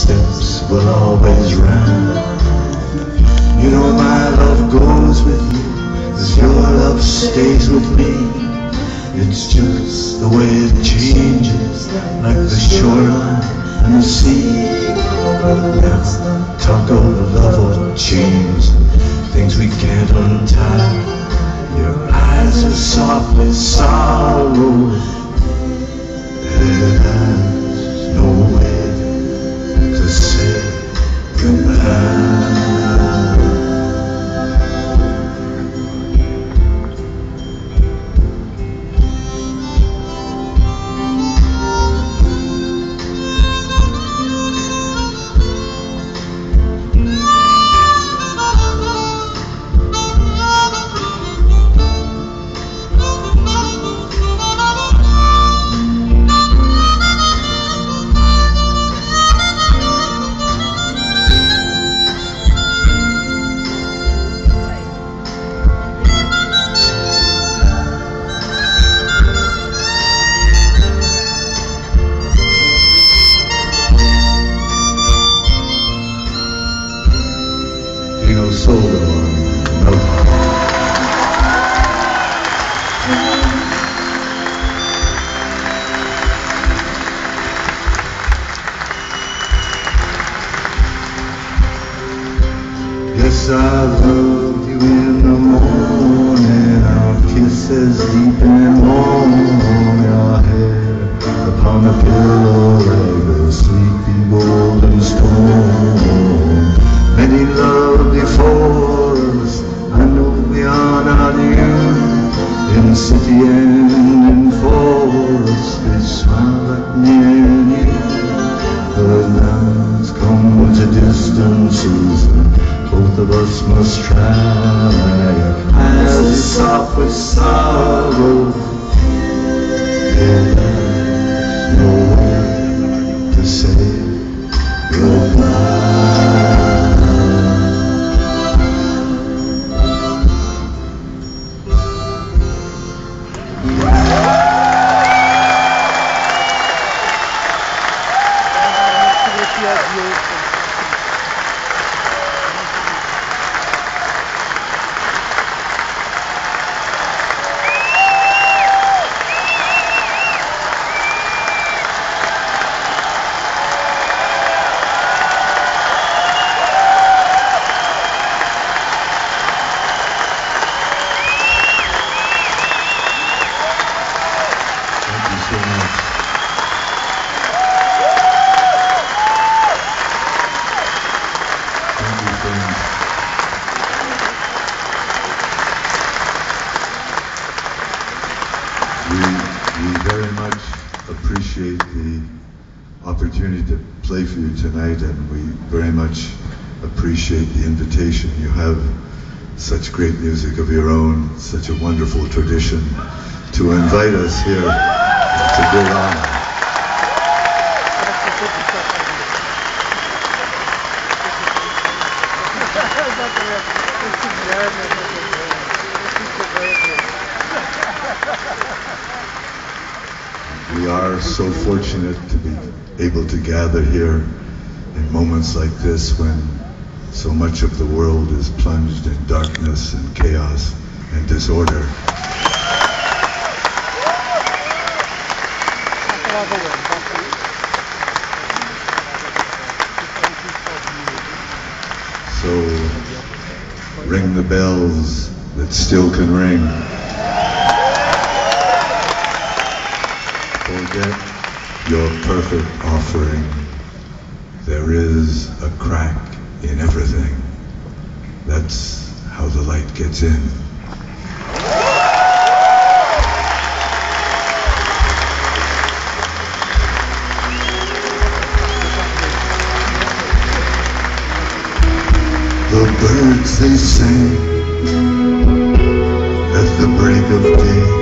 footsteps will always run. You know my love goes with you, as your love stays with me. It's just the way it changes, like the shoreline and the sea. Now, talk of love or change, things we can't untie. Your eyes are soft with sorrow. There's nowhere Yes, I love you in the morning. Our kisses deep and warm. Your hair upon the pillow like a sleepy golden stone. Many loved before us. I know are not you. In city and in forest, they smile at me and you. But now come to distances and both of us must try. Eyes is soft with sorrow. There's no way to say goodbye. Friends. We, we very much appreciate the opportunity to play for you tonight, and we very much appreciate the invitation. You have such great music of your own, such a wonderful tradition. To invite us here, it's a great honor. We are so fortunate to be able to gather here in moments like this when so much of the world is plunged in darkness and chaos and disorder. So ring the bells that still can ring. Forget your perfect offering. There is a crack in everything. That's how the light gets in. The birds they sing at the break of day.